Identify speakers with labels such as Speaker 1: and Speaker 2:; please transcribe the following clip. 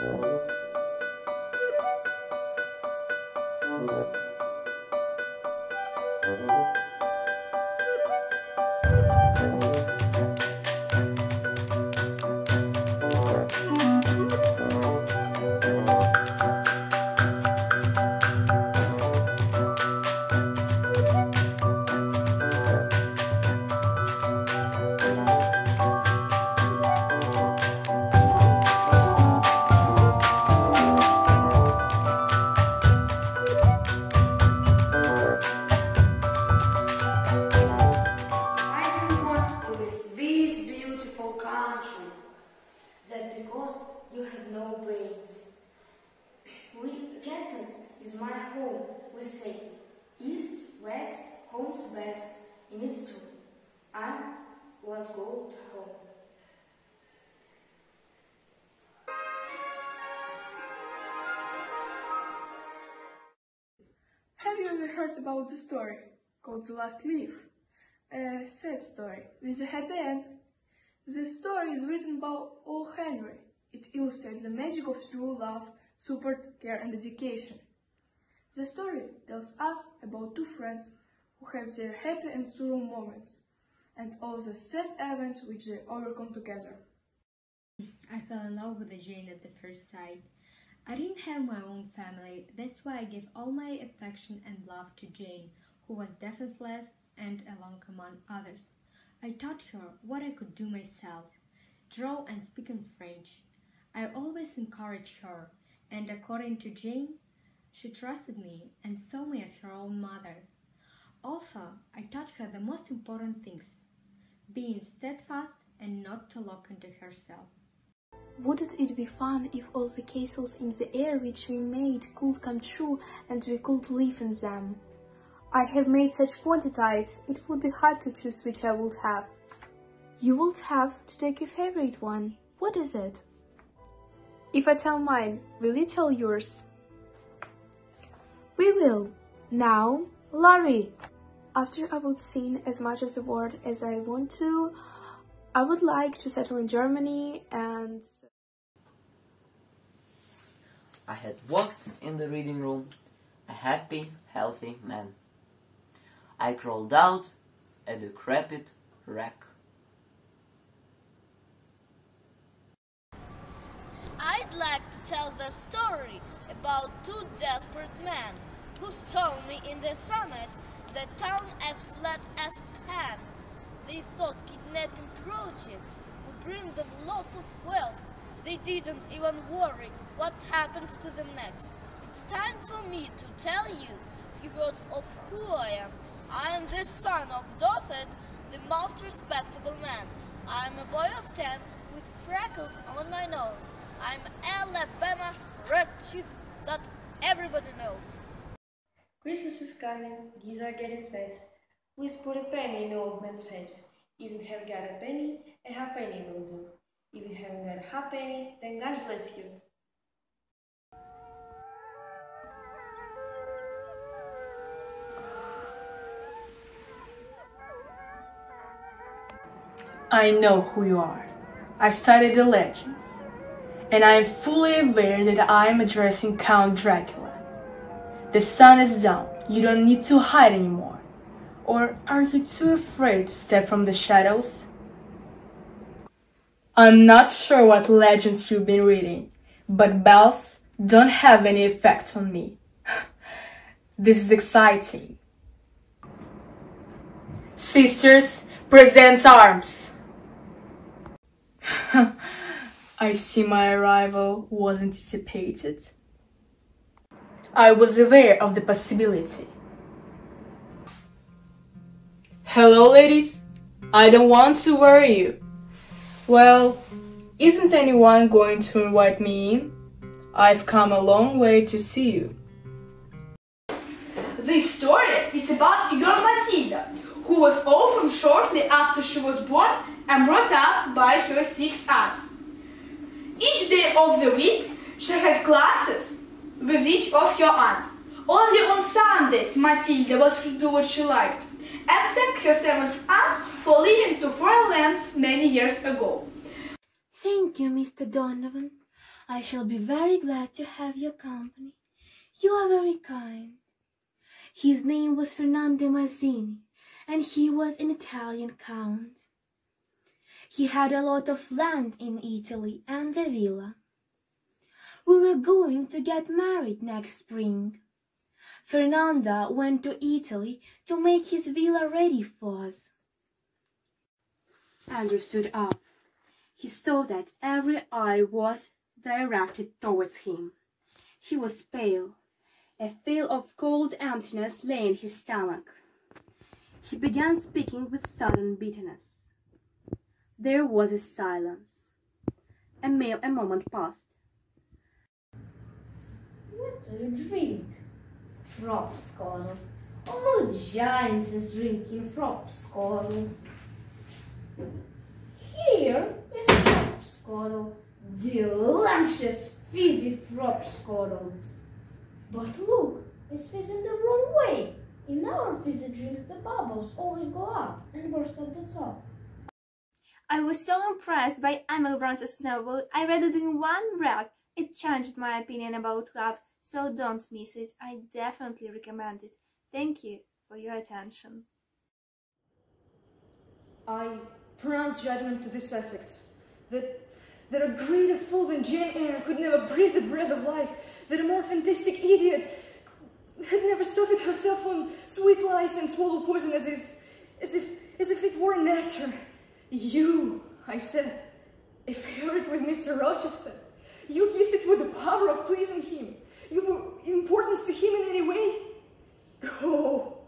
Speaker 1: Why do
Speaker 2: brains. We Kansas is my home. We say east, west, home's best. And it's true. I want to go to home.
Speaker 3: Have you ever heard about the story called The Last Leaf? A sad story with a happy end. The story is written by O. Henry. It illustrates the magic of true love, support, care, and education. The story tells us about two friends who have their happy and sorrow moments, and all the sad events which they overcome together.
Speaker 4: I fell in love with Jane at the first sight. I didn't have my own family, that's why I gave all my affection and love to Jane, who was defenseless and alone among others. I taught her what I could do myself draw and speak in French. I always encouraged her, and according to Jane, she trusted me and saw me as her own mother. Also, I taught her the most important things being steadfast and not to look into herself.
Speaker 5: Wouldn't it be fun if all the castles in the air which we made could come true and we could live in them? I have made such quantities, it would be hard to choose which I would have. You would have to take your favorite one. What is it? If I tell mine, will you tell yours? We will. Now, Larry. After I would sing as much of the world as I want to, I would like to settle in Germany and...
Speaker 6: I had walked in the reading room, a happy, healthy man. I crawled out, a decrepit wreck.
Speaker 7: I'd like to tell the story about two desperate men who stole me in the summit, the town as flat as pan. They thought kidnapping project would bring them lots of wealth. They didn't even worry what happened to them next. It's time for me to tell you a few words of who I am. I am the son of Dorset, the most respectable man. I am a boy of ten with freckles on my nose. I'm Alabama Red Chief that everybody knows.
Speaker 2: Christmas is coming, geese are getting fed. Please put a penny in old man's heads. If you have got a penny, a half penny will do. If you haven't got a half penny, then God bless you.
Speaker 8: I know who you are. I studied the legends, and I am fully aware that I am addressing Count Dracula. The sun is down, you don't need to hide anymore. Or are you too afraid to step from the shadows? I'm not sure what legends you've been reading, but bells don't have any effect on me. this is exciting. Sisters, present arms! I see my arrival was anticipated. I was aware of the possibility. Hello, ladies. I don't want to worry you. Well, isn't anyone going to invite me in? I've come a long way to see you.
Speaker 3: This story is about Igor Matilda, who was orphaned shortly after she was born and brought up by her six aunts. Each day of the week, she had classes with each of her aunts. Only on Sundays, Matilda was to do what she liked, except her seventh aunt for leaving to foreign lands many years ago.
Speaker 5: Thank you, Mr. Donovan.
Speaker 9: I shall be very glad to have your company. You are very kind. His name was Fernando Mazzini, and he was an Italian count. He had a lot of land in Italy and a villa. We were going to get married next spring. Fernando went to Italy to make his villa ready for us.
Speaker 10: Andrew stood up. He saw that every eye was directed towards him. He was pale. A feel of cold emptiness lay in his stomach. He began speaking with sudden bitterness. There was a silence. A, a moment passed.
Speaker 11: What do you drink? Frobscottle. All giants is drinking Frobscottle. Here is Frobscottle. Delicious fizzy Frobscottle. But look, it's fizzing the wrong way. In our fizzy drinks, the bubbles always go up and burst at the top.
Speaker 5: I was so impressed by Emil Bronte's novel, I read it in one breath. It changed my opinion about love, so don't miss it. I definitely recommend it. Thank you for your attention.
Speaker 12: I pronounce judgment to this effect that that a greater fool than Jane Eyre could never breathe the breath of life, that a more fantastic idiot had never suffered herself on sweet lies and swallow poison as if, as if, as if it were nectar. You, I said, affaired with Mr. Rochester. You gifted with the power of pleasing him. You were importance to him in any way. Go,